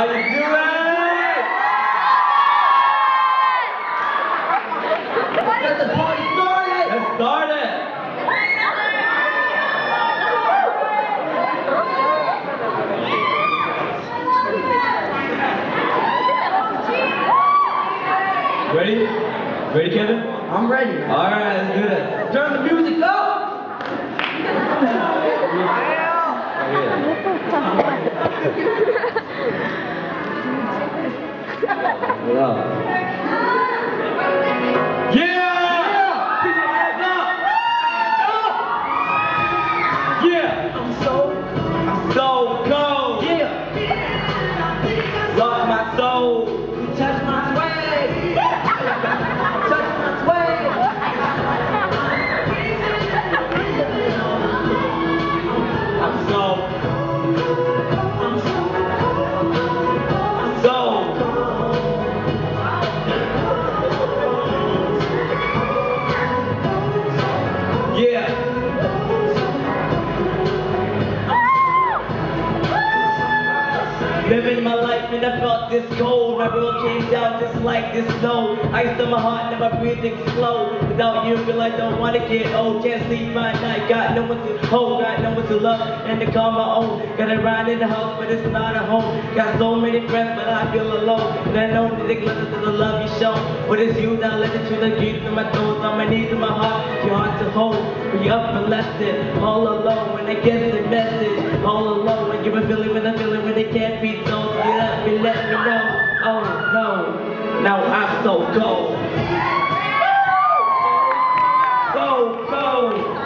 How you doing? Get the party started! Let's start it. Ready? Ready, Kevin? I'm ready. All right, let's do this. Turn the music up! Hello. Yeah! 不要 Living my life and I felt this cold. My world came down just like this snow. Ice on my heart and my breathing slow. Without you, feel I don't wanna get old. Can't sleep my night. Got no one to hold, got no one to love, and to call my own. Got a ride in the house, but it's not a home. Got so many friends, but I feel alone. And I know that they listen to the love you show. But it's you that let the truth through my throat. On my knees in my heart, you're hard to hold. You're up and left it, all alone. When I get the message, all alone. When you're feeling with a feeling when they can't be told. Get up and let me know. Oh no, now I'm so cold. So cold.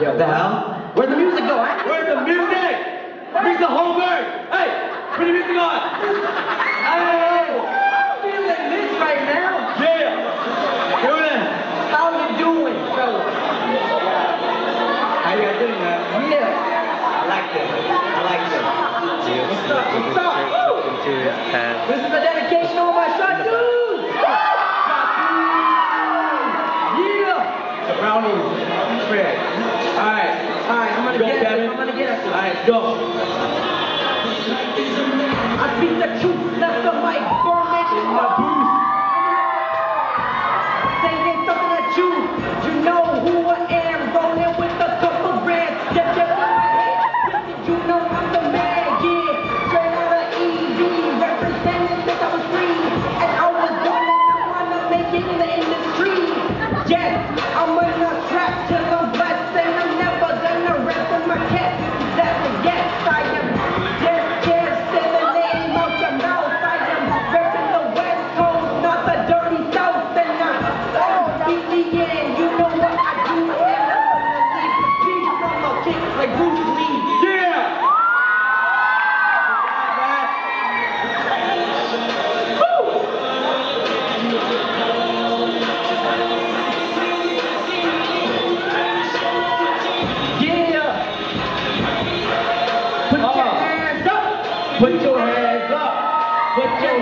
Yo, The hell? Where'd the music go? I Where's the music? Mr. Holberg! Hey, put the music on! Hey! I'm feeling this right now. Yeah! Do it! How you doing, fellas? How you guys doing, man? Yeah. I like this. I like this. What's up? What's up? Woo! into his pants. This is a dedication all my shot dudes. Yeah. The brownies. Fred. Alright. All right, I'm gonna Go, get it. Kevin. I'm gonna get it. Alright, go. I speak the truth, left the mic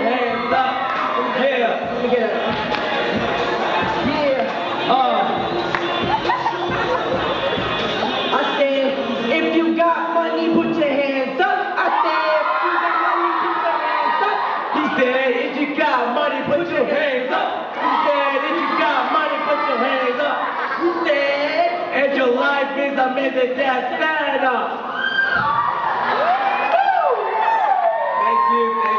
hands up. Yeah, yeah. Yeah. I said, if you got money, put your hands up. I said, if you got money, put your hands up. He said, if you got money, put your hands up. He said, if you got money, put your hands up. He said, and your life is a. Thank you. Thank you.